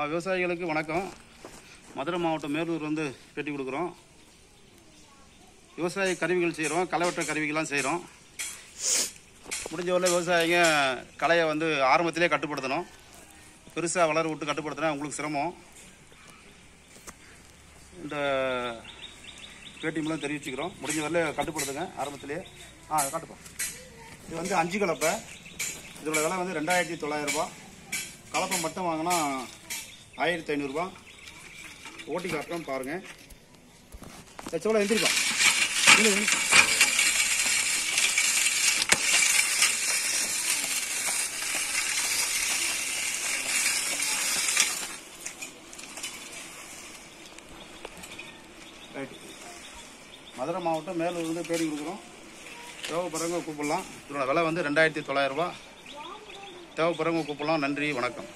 ஆ, விவசாயிகளுக்கு வணக்கம். மதுரை மாவட்டம் மேலூர் வந்து பேட்டி கொடுக்குறோம். விவசாய கருவிகள் செய்கிறோம் களைவெட்ட கருவிகள்லாம் செய்கிறோம் முடிஞ்சவரில் விவசாயிங்க களையை வந்து ஆரம்பத்திலே கட்டுப்படுத்தணும். பெருசாக வளர விட்டு கட்டுப்படுத்தினா உங்களுக்கு சிரமம். இந்த பேட்டி மூலம் தெரிவிச்சுக்கிறோம் முடிஞ்சவரில் கட்டுப்படுத்துங்க ஆரம்பத்திலே. ஆ காட்டுப்போம் இது வந்து அஞ்சு கலப்பை. இதோட விலை வந்து ரெண்டாயிரத்தி தொள்ளாயிரரூபா கலப்பை மட்டும் வாங்கினா ஆயிரத்தி ஐநூறுபா ஓட்டி காட்டுறோம் பாருங்கள் சச்சோல எந்திரிப்பா. ரைட் மதுரை மாவட்டம் மேலூர் வந்து பேடி கொடுக்குறோம். தேவைப்படுறவங்க கூப்பிடலாம். இதோட விலை வந்து ரெண்டாயிரத்தி தொள்ளாயிரரூபா தேவைப்படுறவங்க கூப்பிடலாம். நன்றி வணக்கம்.